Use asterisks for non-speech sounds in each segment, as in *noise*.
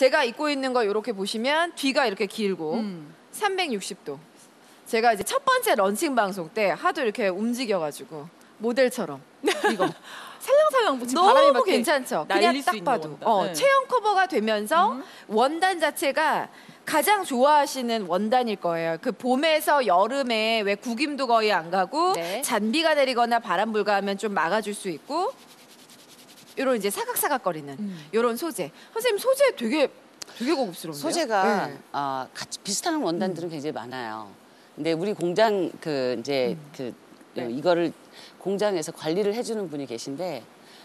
제가 입고 있는 거 이렇게 보시면 뒤가 이렇게 길고 음. 360도. 제가 이제 첫 번째 런칭 방송 때 하도 이렇게 움직여가지고 모델처럼 *laughs* 이거 살랑살랑 붙인 바람이 너무 괜찮죠. 날릴 그냥 수딱 있는 봐도 원단. 어, 네. 체형 커버가 되면서 원단 자체가 가장 좋아하시는 원단일 거예요. 그 봄에서 여름에 왜 구김도 거의 안 가고 네. 잔비가 내리거나 바람 불가하면 좀 막아줄 수 있고 이런 이제 사각사각거리는 음. 이런 소재. 선생님 소재 되게 되게 고급스러운데요. 소재가 네. 어, 같이 비슷한 원단들은 굉장히 많아요. 근데 우리 공장 그 이제 그 어, 이거를 공장에서 관리를 해주는 분이 계신데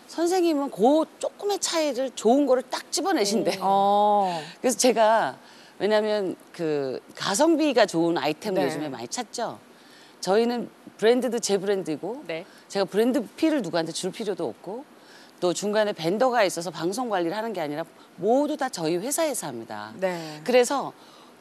선생님은 그 조금의 차이를 좋은 거를 딱 집어내신대. 어. *laughs* 그래서 제가 왜냐하면 그 가성비가 좋은 아이템을 네. 요즘에 많이 찾죠. 저희는 브랜드도 제 브랜드고 네. 제가 브랜드 피를 누구한테 줄 필요도 없고 또 중간에 벤더가 있어서 방송 관리를 하는 게 아니라 모두 다 저희 회사에서 합니다. 네. 그래서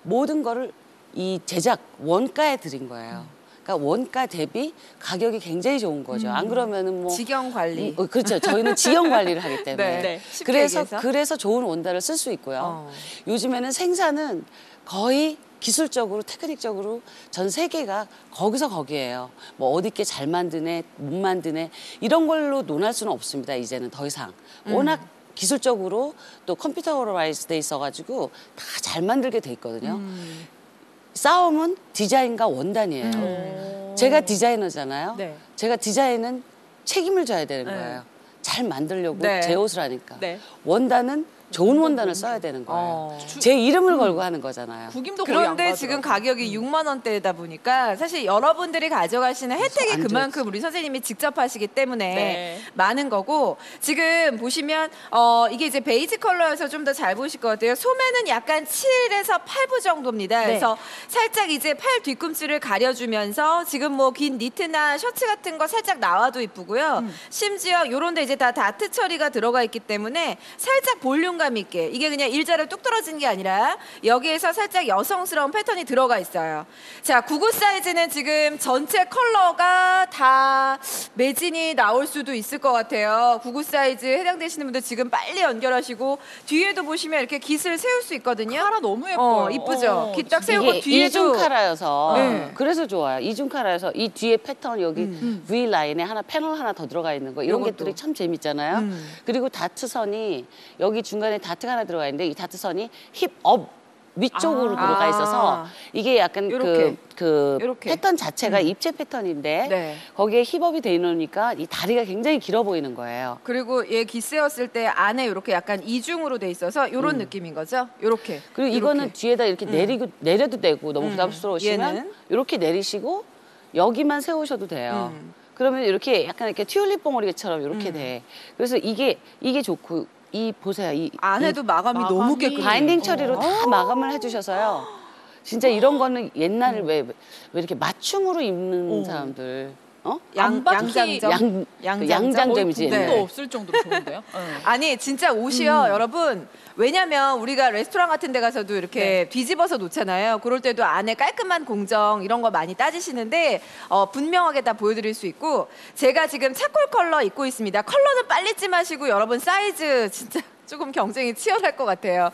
모든 거를 이 제작 원가에 드린 거예요. 그러니까 원가 대비 가격이 굉장히 좋은 거죠. 안 그러면은 뭐 직영 관리. 음, 어, 그렇죠. 저희는 지형 관리를 하기 *laughs* 때문에. 네. 네. 그래서 얘기해서. 그래서 좋은 원단을 쓸 수 있고요. 어. 요즘에는 생산은 거의 기술적으로 테크닉적으로 전 세계가 거기서 거기에요. 뭐 어디 게 잘 만드네, 못 만드네 이런 걸로 논할 수는 없습니다. 이제는 더 이상 음. 워낙 기술적으로 또 computerize 돼 있어가지고 다 잘 만들게 돼 있거든요. 음. 싸움은 디자인과 원단이에요. 음. 제가 디자이너잖아요. 네. 제가 디자인은 책임을 져야 되는 네. 거예요. 잘 만들려고 네. 제 옷을 하니까. 네. 원단은 좋은 원단을 써야 되는 거예요. 어. 제 이름을 걸고 하는 거잖아요. 구김도 거의 안 그런데 가더라고요. 지금 가격이 6만 원대다 보니까 사실 여러분들이 가져가시는 혜택이 안 그만큼 우리 선생님이 직접 하시기 때문에 네. 많은 거고 지금 보시면 어 이게 이제 베이지 컬러여서 좀 더 잘 보실 것 같아요. 소매는 약간 7에서 8부 정도입니다. 네. 그래서 살짝 이제 팔 뒤꿈치를 가려주면서 지금 뭐 긴 니트나 셔츠 같은 거 살짝 나와도 이쁘고요. 음. 심지어 요런 데 이제 다 다트 처리가 들어가 있기 때문에 살짝 볼륨 감 있게 이게 그냥 일자로 뚝 떨어진 게 아니라 여기에서 살짝 여성스러운 패턴이 들어가 있어요. 자, 99 사이즈는 지금 전체 컬러가 다 매진이 나올 수도 있을 것 같아요. 99 사이즈 해당되시는 분들 지금 빨리 연결하시고 뒤에도 보시면 이렇게 깃을 세울 수 있거든요. 카라 너무 예뻐요. 어, 이쁘죠? 어, 깃딱 세우고 뒤에도 이중 카라여서 네. 그래서 좋아요. 이중 카라여서 이 뒤에 패턴 여기 V 라인에 하나 패널 하나 더 들어가 있는 거 이런. 것들이 참 재밌잖아요. 음. 그리고 다트선이 여기 중간 에 다트가 하나 들어가 있는데 이 다트선이 힙업 위쪽으로 아. 들어가 있어서 이게 약간 요렇게. 그, 그 요렇게. 패턴 자체가 입체 패턴인데 네. 거기에 힙업이 돼 있으니까 이 다리가 굉장히 길어 보이는 거예요. 그리고 얘 깃세웠을 때 안에 이렇게 약간 이중으로 돼 있어서 이런 느낌인 거죠. 이렇게. 음. 그리고 이거는 요렇게. 뒤에다 이렇게 내리고 내려도 되고 너무 음. 부담스러우시면? 이렇게 내리시고 여기만 세우셔도 돼요. 음. 그러면 이렇게 약간 이렇게 튤립 봉오리처럼 이렇게 음. 돼. 그래서 이게 이게 좋고 이 보세요. 이 안에도 마감이, 너무 이 깨끗해요. 바인딩 처리로 다 마감을 해주셔서요. 진짜 이런 거는 옛날에 왜, 왜 이렇게 맞춤으로 입는 어. 사람들 어? 양, 양장점. 양, 양장점? 그 양장점이지. 네. 구김도 없을 정도로 좋은데요. 네. *laughs* 아니 진짜 옷이요 여러분 왜냐면 우리가 레스토랑 같은 데 가서도 이렇게 네. 뒤집어서 놓잖아요 그럴 때도 안에 깔끔한 공정 이런 거 많이 따지시는데 어, 분명하게 다 보여드릴 수 있고 제가 지금 차콜 컬러 입고 있습니다 컬러는 빨리 찜하시고 여러분 사이즈 진짜 *laughs* 조금 경쟁이 치열할 것 같아요